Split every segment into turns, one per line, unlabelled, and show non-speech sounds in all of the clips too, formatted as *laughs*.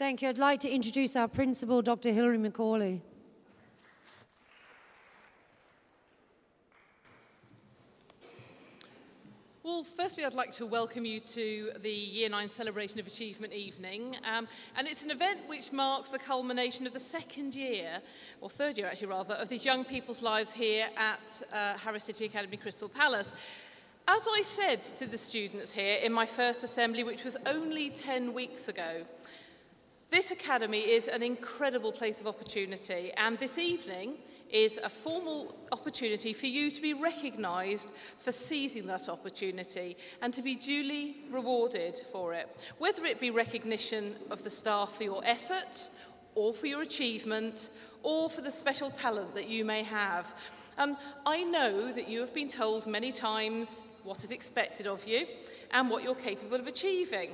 Thank you. I'd like to introduce our principal, Dr. Hilary McCauley.
Well, firstly, I'd like to welcome you to the Year 9 Celebration of Achievement evening. Um, and it's an event which marks the culmination of the second year, or third year actually rather, of these young people's lives here at uh, Harris City Academy Crystal Palace. As I said to the students here in my first assembly, which was only 10 weeks ago, this academy is an incredible place of opportunity, and this evening is a formal opportunity for you to be recognised for seizing that opportunity and to be duly rewarded for it, whether it be recognition of the staff for your effort or for your achievement or for the special talent that you may have. And I know that you have been told many times what is expected of you and what you're capable of achieving.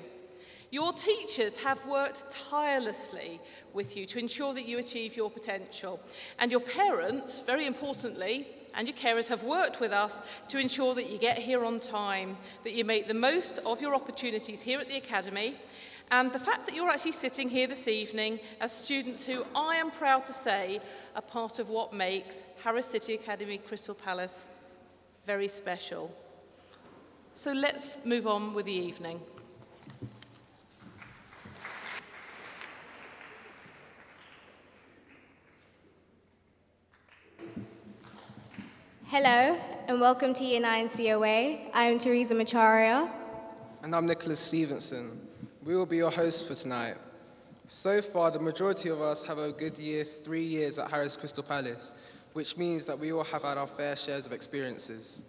Your teachers have worked tirelessly with you to ensure that you achieve your potential. And your parents, very importantly, and your carers have worked with us to ensure that you get here on time, that you make the most of your opportunities here at the Academy, and the fact that you're actually sitting here this evening as students who I am proud to say are part of what makes Harris City Academy Crystal Palace very special. So let's move on with the evening.
Hello, and welcome to Year 9 COA. I am Teresa Macharia.
And I'm Nicholas Stevenson. We will be your hosts for tonight. So far, the majority of us have a good year, three years at Harris Crystal Palace, which means that we all have had our fair shares of experiences.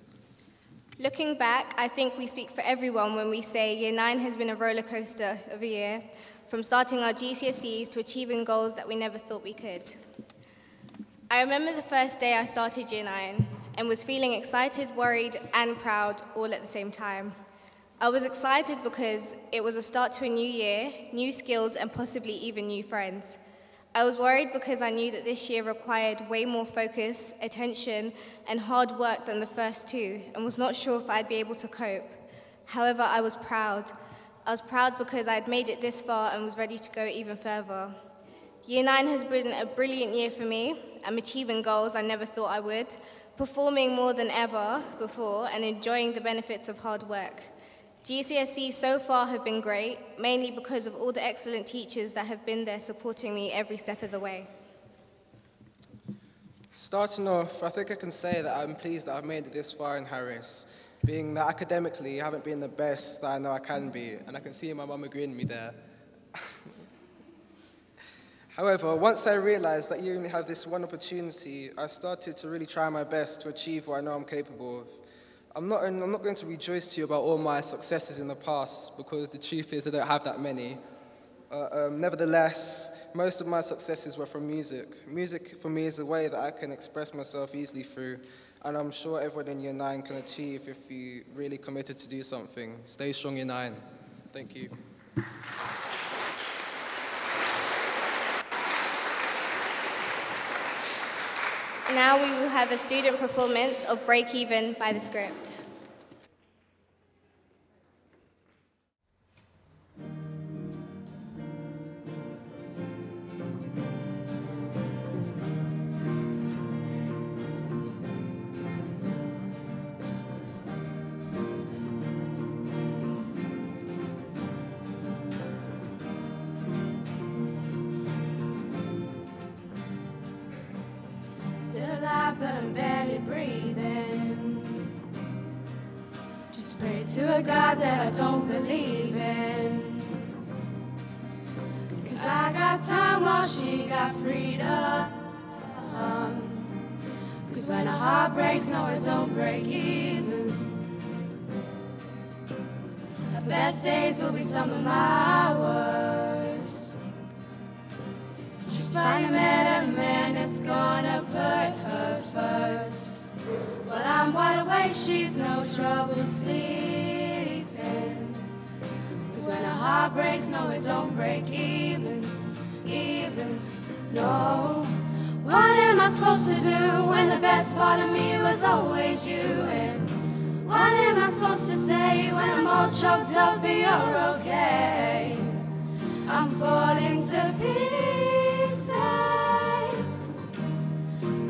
Looking back, I think we speak for everyone when we say Year 9 has been a roller coaster of a year, from starting our GCSEs to achieving goals that we never thought we could. I remember the first day I started Year 9 and was feeling excited, worried, and proud all at the same time. I was excited because it was a start to a new year, new skills, and possibly even new friends. I was worried because I knew that this year required way more focus, attention, and hard work than the first two, and was not sure if I'd be able to cope. However, I was proud. I was proud because I'd made it this far and was ready to go even further. Year 9 has been a brilliant year for me. I'm achieving goals I never thought I would, performing more than ever before, and enjoying the benefits of hard work. GCSE so far have been great, mainly because of all the excellent teachers that have been there supporting me every step of the way.
Starting off, I think I can say that I'm pleased that I've made it this far in Harris, being that academically I haven't been the best that I know I can be, and I can see my mum agreeing with me there. *laughs* However, once I realized that you only have this one opportunity, I started to really try my best to achieve what I know I'm capable of. I'm not, I'm not going to rejoice to you about all my successes in the past because the truth is I don't have that many. Uh, um, nevertheless, most of my successes were from music. Music for me is a way that I can express myself easily through, and I'm sure everyone in year nine can achieve if you really committed to do something. Stay strong, year nine. Thank you.
Now we will have a student performance of Break Even by The Script.
go. What am I supposed to do when the best part of me was always you? And what am I supposed to say when I'm all choked up that you're okay? I'm falling to pieces.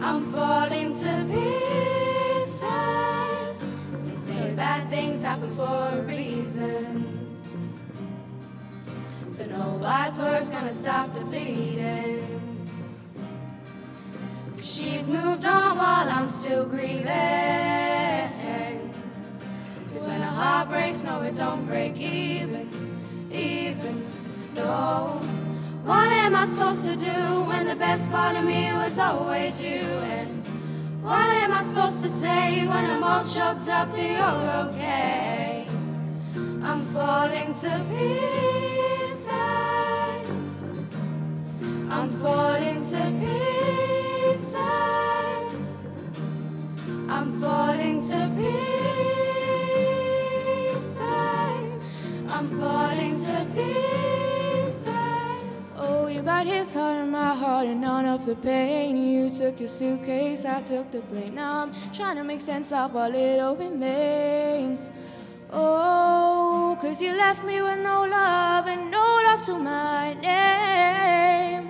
I'm falling to pieces. They say bad things happen for a reason. But nobody's words gonna stop the bleeding. She's moved on while I'm still grieving. Cause when a heart breaks, no, it don't break even, even, no. What am I supposed to do when the best part of me was always you? And what am I supposed to say when I'm all choked up that you're okay? I'm falling to pieces. I'm falling to pieces. I'm falling to pieces. I'm falling to pieces. Oh, you got his heart in my heart and none of the pain. You took your suitcase, I took the blame. Now I'm trying to make sense of all it remains. Oh, cause you left me with no love and no love to my name.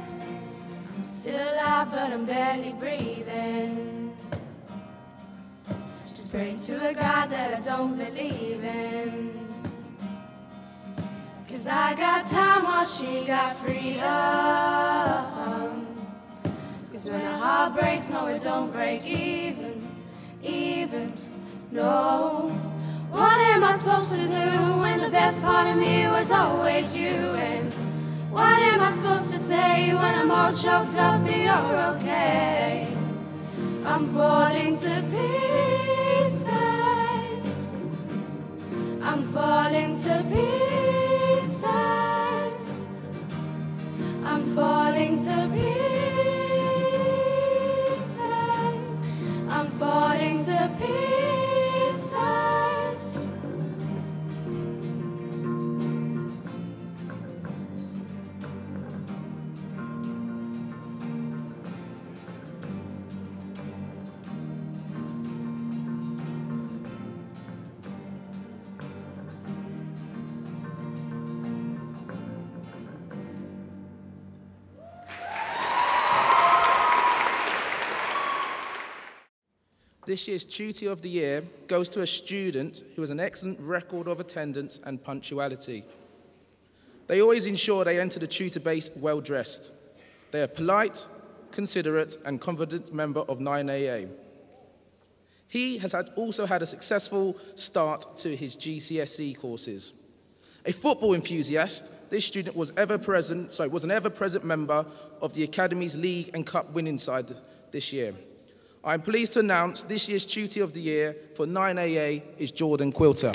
I'm still alive, but I'm barely breathing. Praying to a God that I don't believe in. Cause I got time while she got freedom. Cause when a heart breaks, no, it don't break even, even, no. What am I supposed to do when the best part of me was always you? And what am I supposed to say when I'm all choked up and you're okay? I'm falling to pieces. I'm falling to pieces. I'm falling to pieces. I'm falling to pieces.
This year's Tutor of the Year goes to a student who has an excellent record of attendance and punctuality. They always ensure they enter the tutor base well dressed. They are polite, considerate, and confident member of 9AA. He has had also had a successful start to his GCSE courses. A football enthusiast, this student was ever present, sorry, was an ever-present member of the Academy's League and Cup winning side this year. I'm pleased to announce this year's Tutor of the Year for 9AA is Jordan Quilter.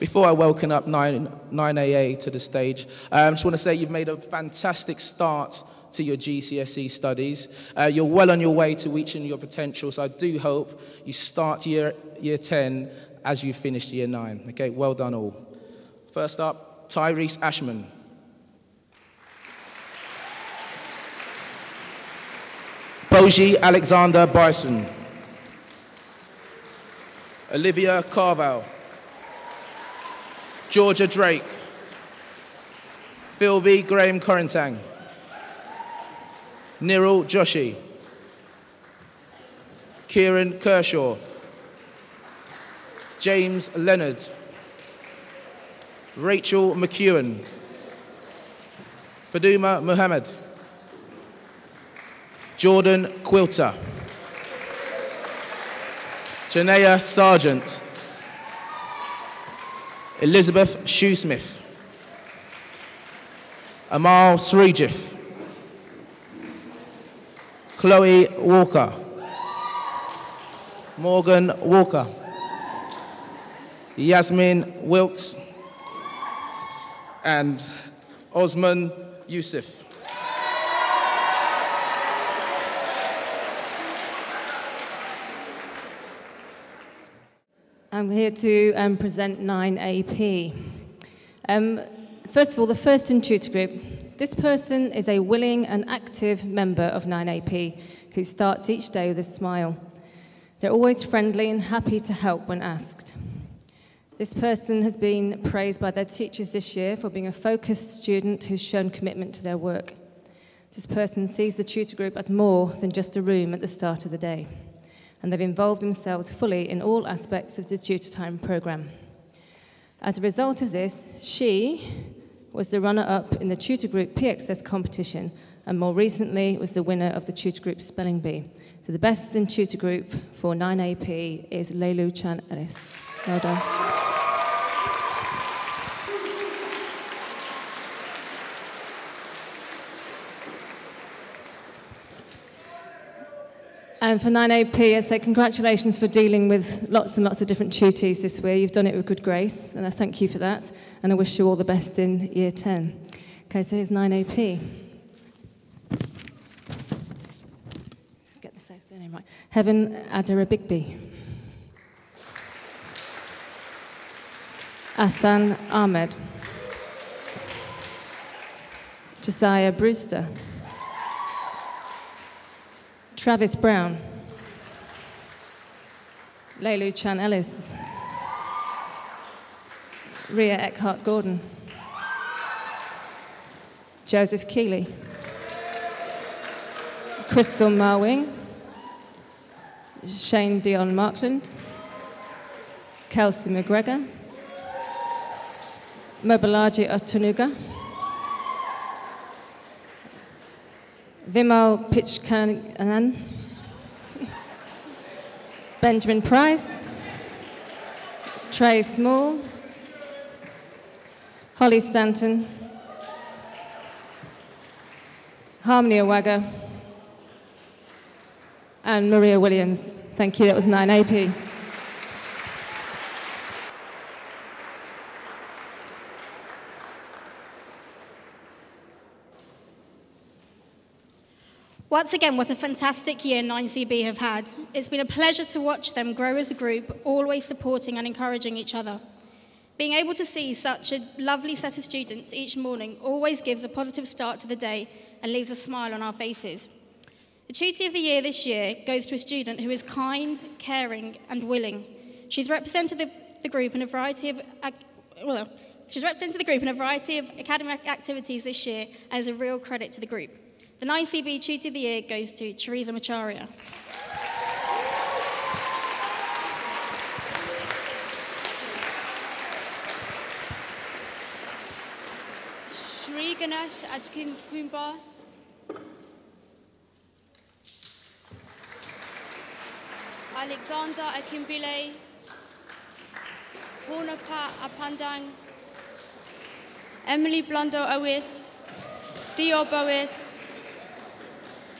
Before I welcome up 9, 9AA to the stage, I um, just want to say you've made a fantastic start to your GCSE studies. Uh, you're well on your way to reaching your potential, so I do hope you start year, year 10 as you finish year 9. Okay, well done all. First up, Tyrese Ashman. Boji Alexander Bison. Olivia Carval. Georgia Drake. Philby Graham Corrintang. Nirul Joshi. Kieran Kershaw. James Leonard. Rachel McEwen. Faduma Muhammad. Jordan Quilter. Janea Sargent. Elizabeth Shoesmith. Amal Srijif. Chloe Walker. Morgan Walker. Yasmin Wilkes. And Osman Yusuf.
I'm here to um, present 9AP. Um, first of all, the first in tutor group. This person is a willing and active member of 9AP who starts each day with a smile. They're always friendly and happy to help when asked. This person has been praised by their teachers this year for being a focused student who's shown commitment to their work. This person sees the tutor group as more than just a room at the start of the day, and they've involved themselves fully in all aspects of the tutor time programme. As a result of this, she was the runner up in the tutor group PXS competition and more recently was the winner of the tutor group spelling bee. So the best in tutor group for 9AP is Leilu Chan Ellis. Well done. And for 9AP, I say congratulations for dealing with lots and lots of different tutees this year. You've done it with good grace, and I thank you for that. And I wish you all the best in year 10. Okay, so here's 9AP. Let's get the surname right. Heaven Adarabigby. Asan Ahmed. Josiah Brewster. Travis Brown. Leilu Chan Ellis. Ria Eckhart Gordon. Joseph Keeley. Crystal Marwing. Shane Dion Markland. Kelsey McGregor. Mobalaji Otunuga. Vimal Pitchkanan, Benjamin Price, Trey Small, Holly Stanton, Harmony Awaga, and Maria Williams. Thank you, that was 9AP.
Once again, what a fantastic year 9CB have had. It's been a pleasure to watch them grow as a group, always supporting and encouraging each other. Being able to see such a lovely set of students each morning always gives a positive start to the day and leaves a smile on our faces. The Tutor of the Year this year goes to a student who is kind, caring, and willing. She's represented the, the group in a variety of well, she's represented the group in a variety of academic activities this year and is a real credit to the group. The 9CB Tutor of the Year goes to Teresa Macharia.
Shri Ganesh Ajkin Kumba. Alexander Akimbile. Purnapa Apandang. Emily Blunder Owis. Dio Bowis.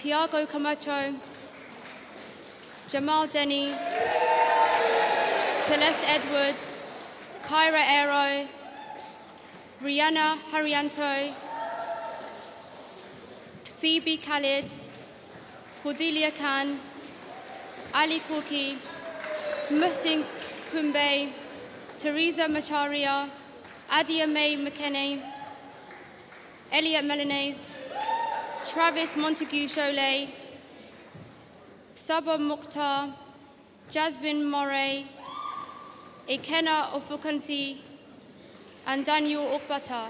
Tiago Camacho, Jamal Denny, Celeste Edwards, Kyra Aero, Rihanna Harrianto, Phoebe Khalid, Cordelia Khan, Ali Kurki, Muhsin Kumbe, Teresa Macharia, Adia May McKenney, Elliot Melanese, Travis Montague Cholet, Sabah Mukhtar, Jasmine Moray, Ikena Ofukansi, and Daniel Okbata.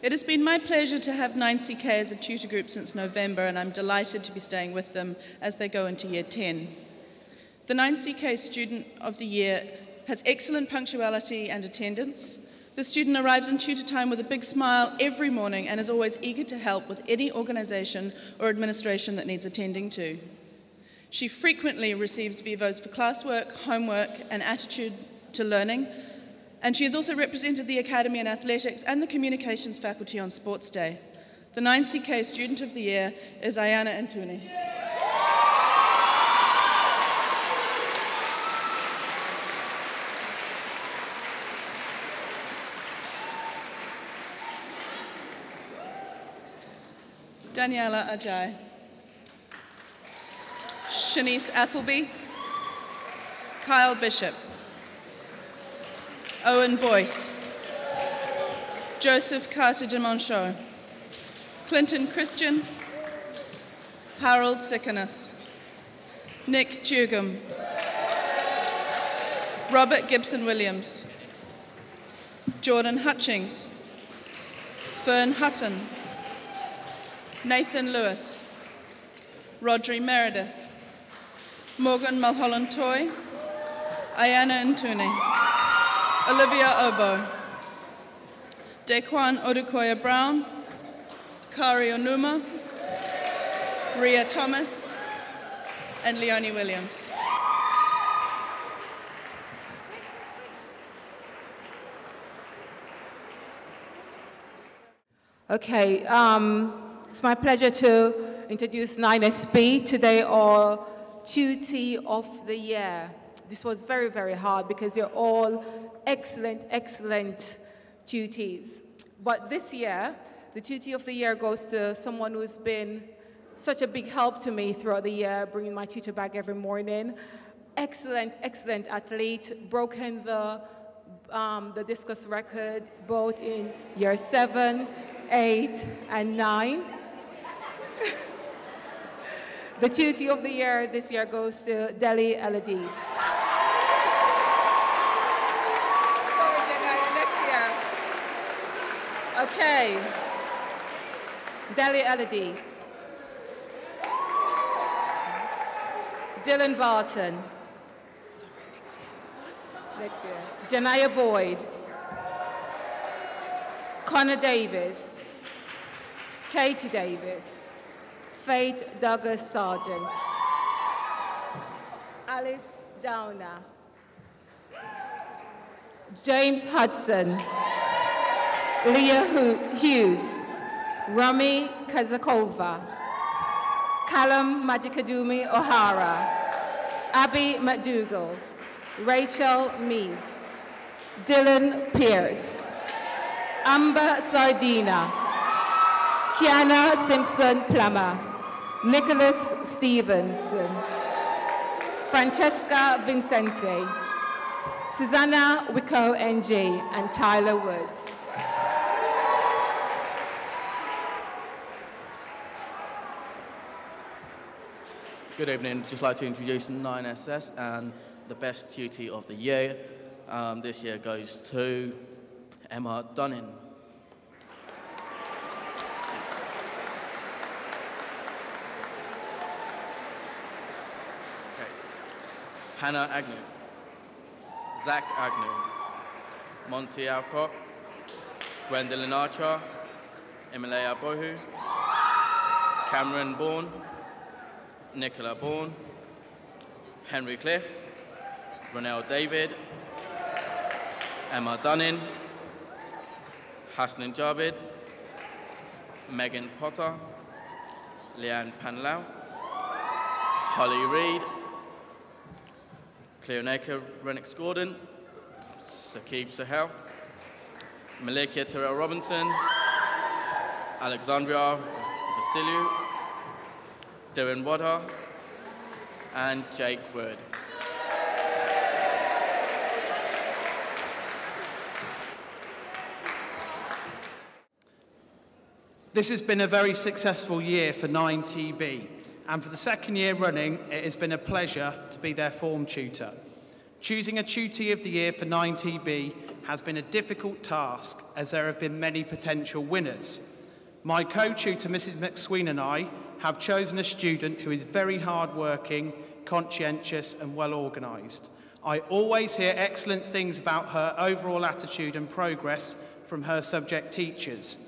It has been my pleasure to have 9CK as a tutor group since November, and I'm delighted to be staying with them as they go into year 10. The 9CK Student of the Year has excellent punctuality and attendance. The student arrives in tutor time with a big smile every morning and is always eager to help with any organisation or administration that needs attending to. She frequently receives Vivos for classwork, homework, and attitude to learning, and she has also represented the Academy in Athletics and the Communications Faculty on Sports Day. The 9CK Student of the Year is Ayana Antuni. Daniela Ajay. Shanice Appleby. Kyle Bishop. Owen Boyce, Joseph Carter de Monchaux, Clinton Christian, Harold Sickenus, Nick Tugum. Robert Gibson Williams. Jordan Hutchings. Fern Hutton. Nathan Lewis. Rodri Meredith. Morgan Mulholland Toy. Ayana Ntune. Olivia Obo. Dequan Odukoya Brown. Kari Onuma. Ria Thomas. And Leonie Williams.
Okay, um, it's my pleasure to introduce 9SB. Today, our Tutti of the Year. This was very, very hard because you're all excellent, excellent tuties. But this year, the Tutti of the Year goes to someone who's been such a big help to me throughout the year, bringing my tutor bag every morning. Excellent, excellent athlete, broken the, um, the discus record both in year seven, eight, and nine. *laughs* the Tutti of the Year this year goes to Delhi Eladis. Sorry, Denaya, next year. Okay. Delhi Eladis. Dylan Barton. Sorry. Janaya Boyd. Connor Davis. Katie Davis. Faith Douglas Sargent. Alice Downer. James Hudson. Leah Hughes. Rami Kazakova. Callum Majikadumi O'Hara. Abby McDougall, Rachel Mead, Dylan Pierce, Amber Sardina, Kiana Simpson Plummer, Nicholas Stevenson, Francesca Vincente, Susanna Wicko NG, and Tyler Woods.
Good evening. Just like to introduce 9SS and the best duty of the year. Um, this year goes to Emma Dunning. Okay. Hannah Agnew, Zach Agnew, Monty Alcock, Gwendolyn Archer, Emilia Bohu, Cameron Bourne, Nicola Bourne, Henry Cliff, Ronell David, Emma Dunning, Hasnan Javid, Megan Potter, Leanne Panlau, Holly Reid, Cleoneka Renix Gordon, Sakib Sahel, Malikia Terrell Robinson, Alexandria Vasiliou, Darren Wadder, and Jake Wood.
This has been a very successful year for 9TB, and for the second year running, it has been a pleasure to be their form tutor. Choosing a tutee of the year for 9TB has been a difficult task as there have been many potential winners. My co-tutor, Mrs McSween and I have chosen a student who is very hard-working, conscientious and well organised. I always hear excellent things about her overall attitude and progress from her subject teachers.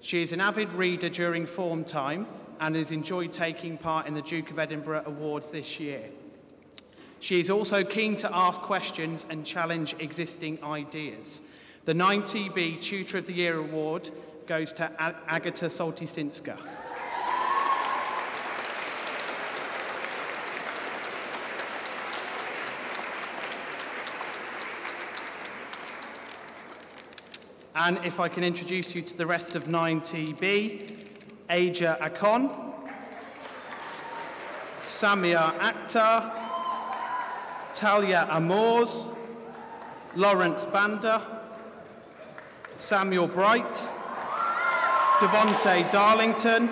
She is an avid reader during form time and has enjoyed taking part in the Duke of Edinburgh Awards this year. She is also keen to ask questions and challenge existing ideas. The 9TB Tutor of the Year Award goes to Agata Soltysinska. And if I can introduce you to the rest of 9TB, Aja Akon, Samia Akhtar, Talia Amors, Lawrence Banda, Samuel Bright, Devonte Darlington,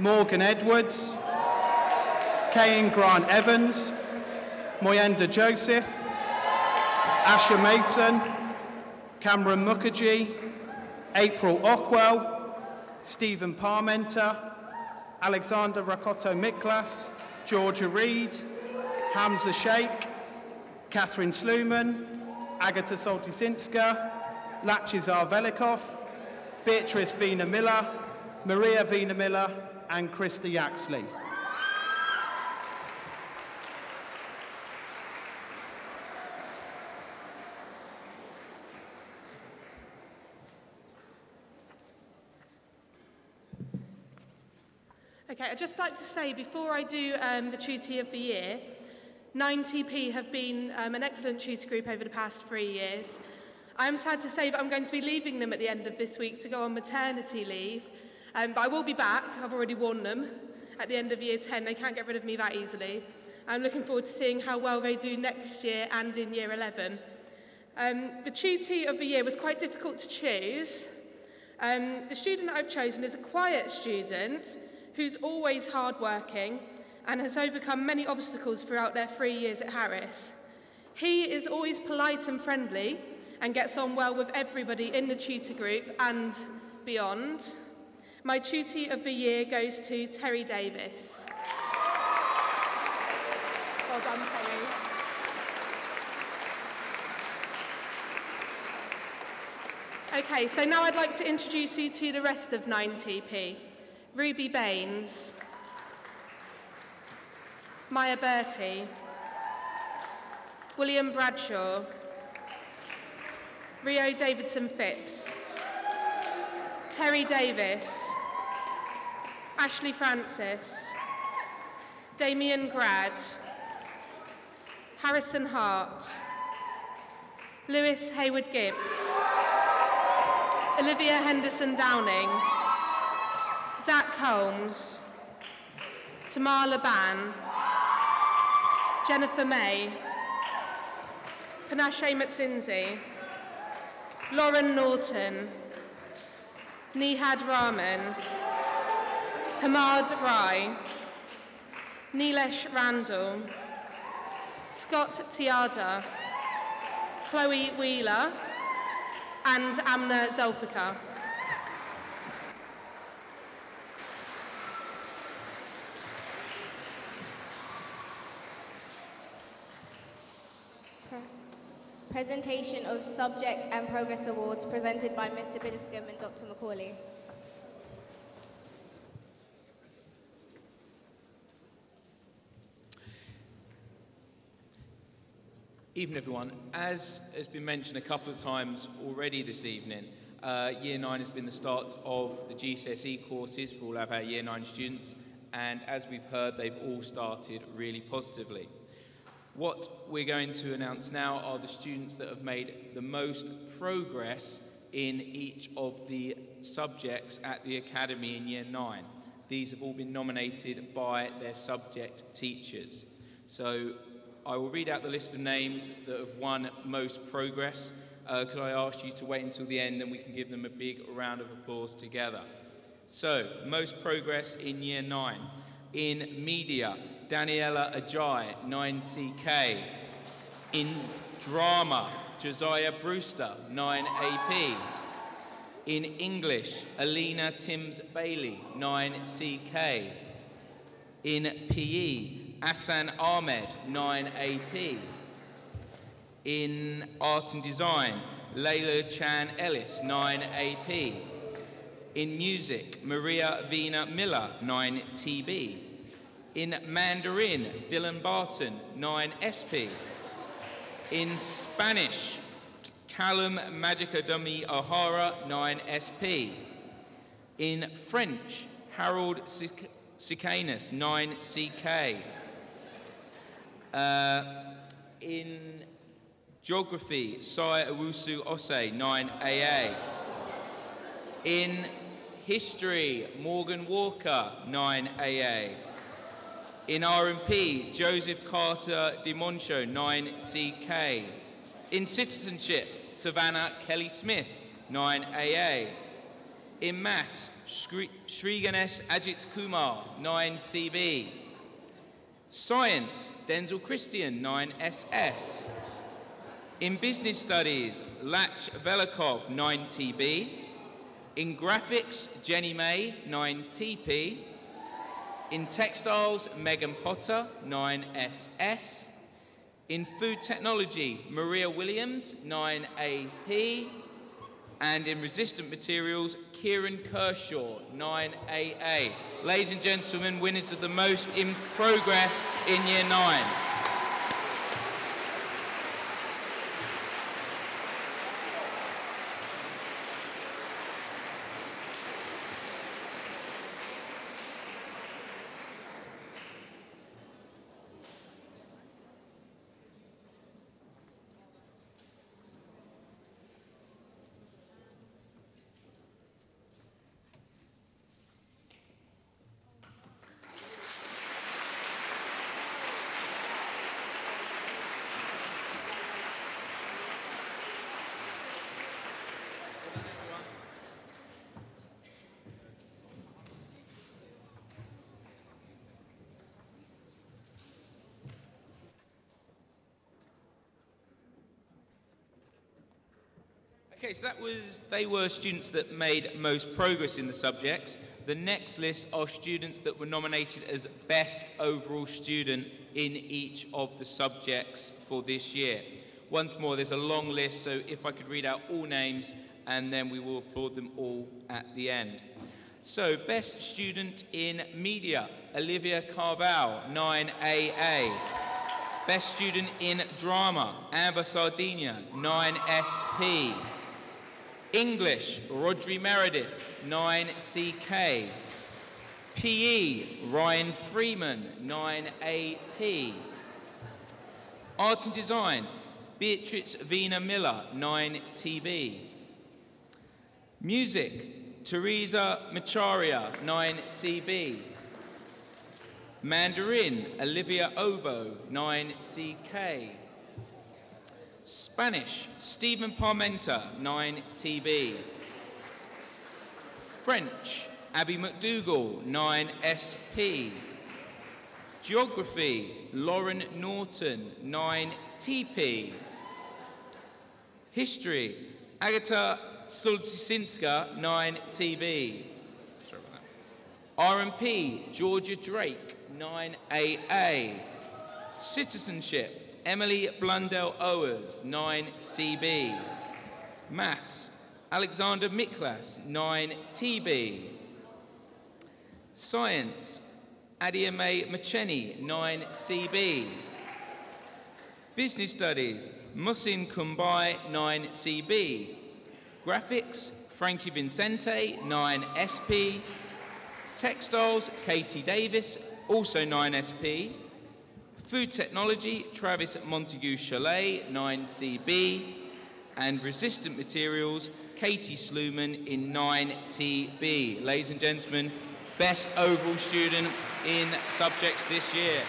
Morgan Edwards, Kayan Grant Evans, Moyenda Joseph, Asher Mason, Cameron Mukherjee, April Ockwell, Stephen Parmenter, Alexander Rakoto Miklas, Georgia Reed, Hamza Sheikh, Catherine Sluman, Agata Soltysinska, Lachezar Velikov, Beatrice Vina Miller, Maria Vina Miller, and Krista Yaxley.
Okay, I'd just like to say before I do um, the Tutor of the Year, 9TP have been um, an excellent tutor group over the past three years. I am sad to say that I'm going to be leaving them at the end of this week to go on maternity leave, um, but I will be back. I've already warned them at the end of year 10. They can't get rid of me that easily. I'm looking forward to seeing how well they do next year and in year 11. Um, the tutor of the year was quite difficult to choose. Um, the student that I've chosen is a quiet student who's always hardworking and has overcome many obstacles throughout their three years at Harris. He is always polite and friendly and gets on well with everybody in the tutor group and beyond. My tutor of the year goes to Terry Davis. Well done, Terry. Okay, so now I'd like to introduce you to the rest of 9TP. Ruby Baines, Maya Bertie, William Bradshaw, Rio Davidson Phipps, Terry Davis, Ashley Francis, Damien Grad, Harrison Hart, Lewis Hayward Gibbs, Olivia Henderson Downing, Zach Holmes, Tamar Laban, Jennifer May, Panache Matsinzi, Lauren Norton, Nihad Rahman, Hamad Rai, Nilesh Randall, Scott Tiada, Chloe Wheeler, and Amna Zulfikar.
Presentation of Subject and Progress Awards presented by Mr. Biddiscombe and Dr. Macaulay.
Evening, everyone. As has been mentioned a couple of times already this evening, uh, Year 9 has been the start of the GCSE courses for all of our Year 9 students, and as we've heard, they've all started really positively. What we're going to announce now are the students that have made the most progress in each of the subjects at the Academy in Year 9. These have all been nominated by their subject teachers. So I will read out the list of names that have won most progress. Uh, could I ask you to wait until the end and we can give them a big round of applause together? So, most progress in Year 9. In media, Daniela Ajay, 9CK. In drama, Josiah Brewster, 9AP. In English, Alina Timms Bailey, 9CK. In PE, Asan Ahmed, 9AP. In Art and Design, Layla Chan Ellis, 9AP. In Music, Maria Vina Miller, 9TB. In Mandarin, Dylan Barton, 9SP. In Spanish, Callum Magica Dumi O'Hara, 9SP. In French, Harold Sicanus, 9CK. Uh, in Geography, Sai Awusu Ose, 9AA. In History, Morgan Walker, 9AA. In RMP, Joseph Carter de Monchaux, 9CK. In Citizenship, Savannah Kelly Smith, 9AA. In Maths, Ganesh Ajit Kumar, 9CB. Science, Denzel Christian, 9SS. In Business Studies, Lach Velikov, 9TB. In Graphics, Jenny May, 9TP. In Textiles, Megan Potter, 9SS. In Food Technology, Maria Williams, 9AP. And in Resistant Materials, Kieran Kershaw, 9AA. Ladies and gentlemen, winners of the most in progress in Year 9. Okay, so that was, they were students that made most progress in the subjects. The next list are students that were nominated as best overall student in each of the subjects for this year. Once more, there's a long list, so if I could read out all names and then we will applaud them all at the end. So, best student in media, Olivia Carval, 9AA. Best student in drama, Amber Sardinia, 9SP. English, Rodri Meredith, 9CK. PE, Ryan Freeman, 9AP. Art and Design, Beatrice Vina Miller, 9TB. Music, Teresa Macharia, 9CB. Mandarin, Olivia Obo, 9CK. Spanish, Stephen Parmenter, 9TB. French, Abby McDougall, 9SP. Geography, Lauren Norton, 9TP. History, Agata Sulcisinska, 9TB. R&P, Georgia Drake, 9AA. Citizenship, Emily Blundell Owers, 9CB. Maths, Alexander Miklas, 9TB. Science, Adiame Macheni, 9CB. Business Studies, Musin Kumbai, 9CB. Graphics, Frankie Vincente, 9SP. Textiles, Katie Davis, also 9SP. Food Technology, Travis Montague Chalet, 9CB. And Resistant Materials, Katie Sluman in 9TB. Ladies and gentlemen, best overall student in subjects this year.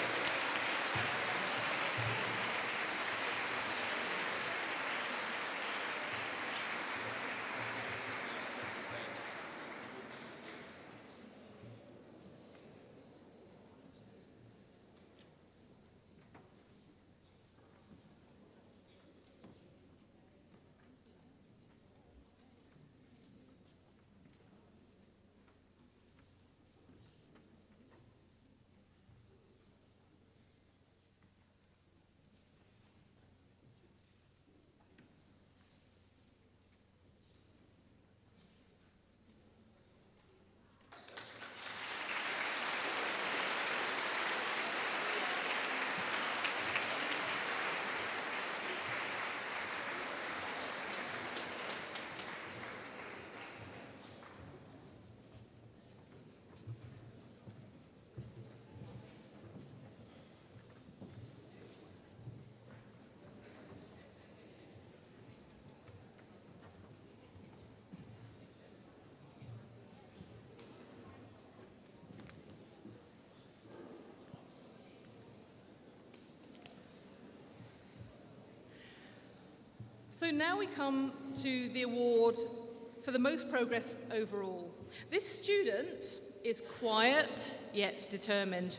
So now we come to the award for the most progress overall. This student is quiet yet determined.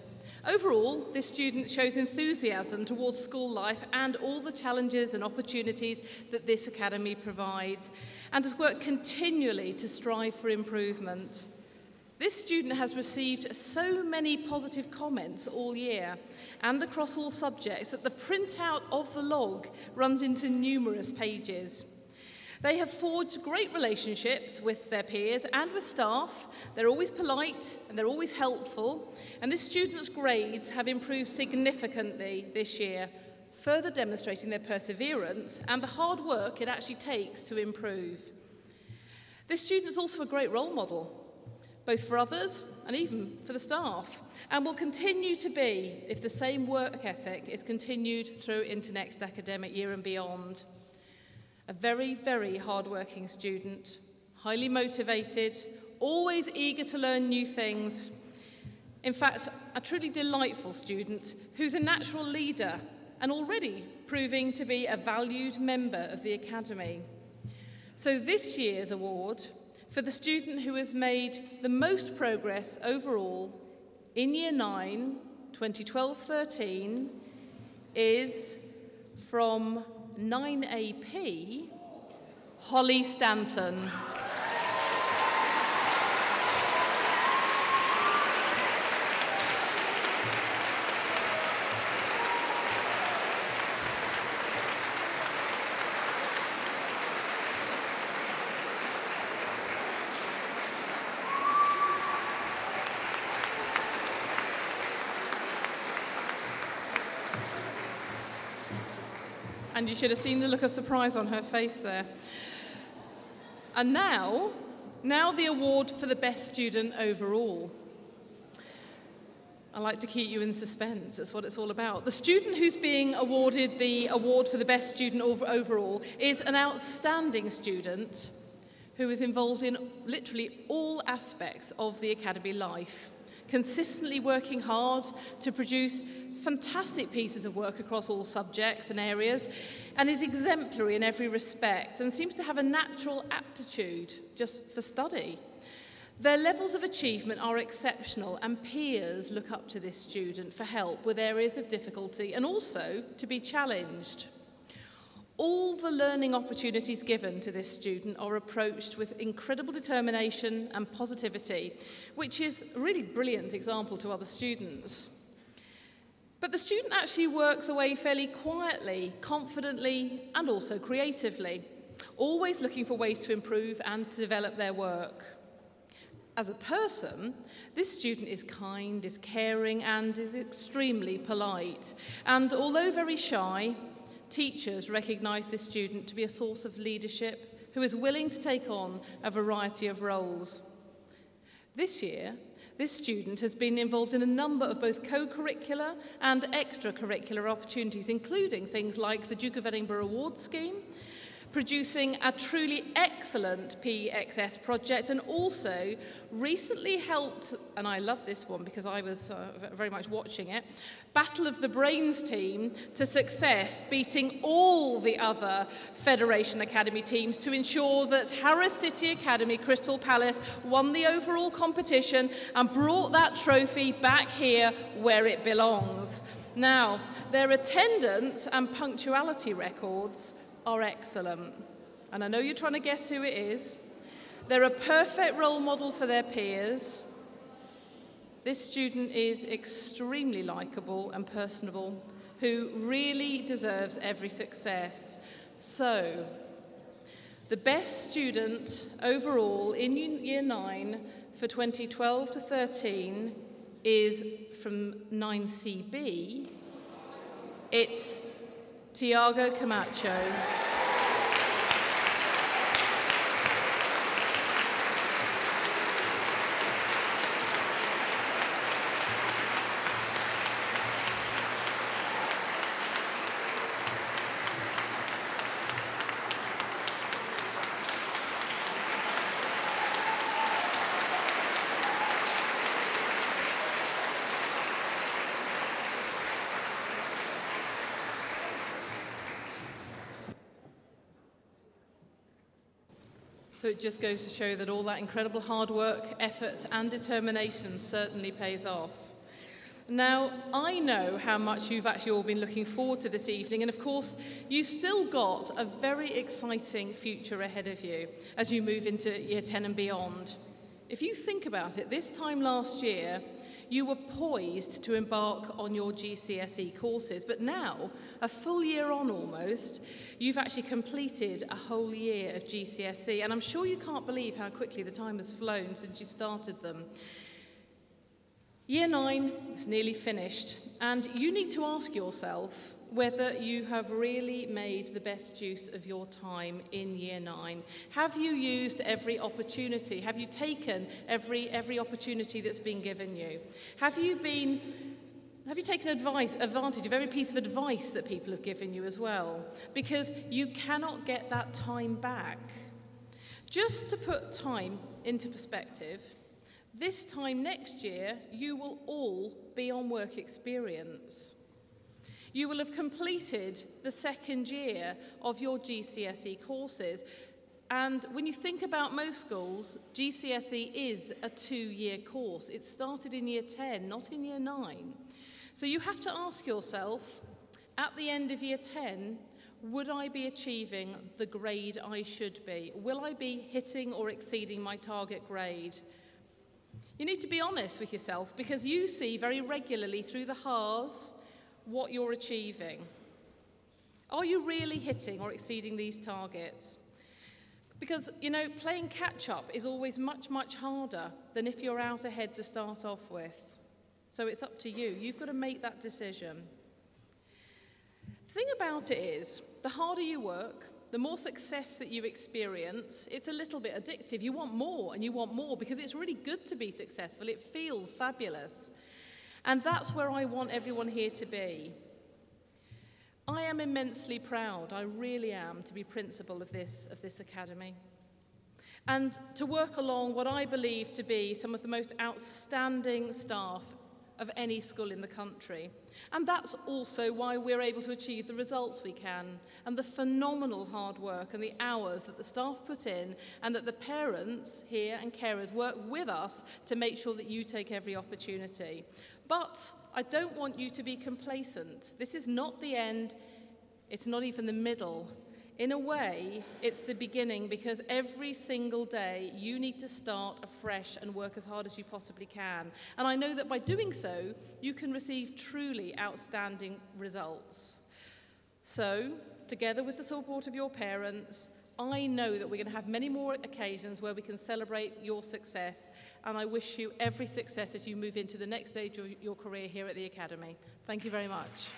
Overall, this student shows enthusiasm towards school life and all the challenges and opportunities that this academy provides, and has worked continually to strive for improvement. This student has received so many positive comments all year and across all subjects that the printout of the log runs into numerous pages. They have forged great relationships with their peers and with staff. They're always polite and they're always helpful. And this student's grades have improved significantly this year, further demonstrating their perseverance and the hard work it actually takes to improve. This student is also a great role model both for others and even for the staff, and will continue to be if the same work ethic is continued through into next academic year and beyond. A very, very hard-working student, highly motivated, always eager to learn new things. In fact, a truly delightful student who's a natural leader and already proving to be a valued member of the Academy. So this year's award for the student who has made the most progress overall in Year 9, 2012-13, is from 9AP, Holly Stanton. And you should have seen the look of surprise on her face there. And now, now the award for the best student overall. I like to keep you in suspense. That's what it's all about. The student who's being awarded the award for the best student overall is an outstanding student who is involved in literally all aspects of the academy life, consistently working hard to produce fantastic pieces of work across all subjects and areas and is exemplary in every respect and seems to have a natural aptitude just for study. Their levels of achievement are exceptional and peers look up to this student for help with areas of difficulty and also to be challenged. All the learning opportunities given to this student are approached with incredible determination and positivity, which is a really brilliant example to other students. But the student actually works away fairly quietly, confidently, and also creatively, always looking for ways to improve and to develop their work. As a person, this student is kind, is caring, and is extremely polite. And although very shy, Teachers recognise this student to be a source of leadership who is willing to take on a variety of roles. This year, this student has been involved in a number of both co-curricular and extracurricular opportunities, including things like the Duke of Edinburgh Award Scheme, producing a truly excellent PXS project and also recently helped, and I love this one because I was uh, very much watching it, Battle of the Brains team to success, beating all the other Federation Academy teams to ensure that Harris City Academy Crystal Palace won the overall competition and brought that trophy back here where it belongs. Now, their attendance and punctuality records are excellent. And I know you're trying to guess who it is. They're a perfect role model for their peers. This student is extremely likable and personable, who really deserves every success. So, the best student overall in Year 9 for 2012 to 13 is from 9CB. It's Tiago Camacho. So it just goes to show that all that incredible hard work, effort, and determination certainly pays off. Now, I know how much you've actually all been looking forward to this evening, and of course, you've still got a very exciting future ahead of you as you move into year 10 and beyond. If you think about it, this time last year, you were poised to embark on your GCSE courses, but now, a full year on almost, you've actually completed a whole year of GCSE, and I'm sure you can't believe how quickly the time has flown since you started them. Year nine is nearly finished, and you need to ask yourself whether you have really made the best use of your time in year nine. Have you used every opportunity? Have you taken every, every opportunity that's been given you? Have you been have you taken advice, advantage of every piece of advice that people have given you as well? Because you cannot get that time back. Just to put time into perspective, this time next year, you will all be on work experience. You will have completed the second year of your GCSE courses. And when you think about most schools, GCSE is a two year course. It started in year 10, not in year 9. So you have to ask yourself at the end of year 10, would I be achieving the grade I should be? Will I be hitting or exceeding my target grade? You need to be honest with yourself because you see very regularly through the HARs what you're achieving. Are you really hitting or exceeding these targets? Because, you know, playing catch up is always much, much harder than if you're out ahead to start off with. So it's up to you. You've got to make that decision. The thing about it is, the harder you work, the more success that you experience, it's a little bit addictive. You want more and you want more because it's really good to be successful. It feels fabulous. And that's where I want everyone here to be. I am immensely proud, I really am, to be principal of this, of this academy. And to work along what I believe to be some of the most outstanding staff of any school in the country. And that's also why we're able to achieve the results we can and the phenomenal hard work and the hours that the staff put in and that the parents here and carers work with us to make sure that you take every opportunity. But I don't want you to be complacent. This is not the end, it's not even the middle. In a way, it's the beginning because every single day you need to start afresh and work as hard as you possibly can. And I know that by doing so, you can receive truly outstanding results. So, together with the support of your parents, I know that we're going to have many more occasions where we can celebrate your success, and I wish you every success as you move into the next stage of your career here at the Academy. Thank you very much.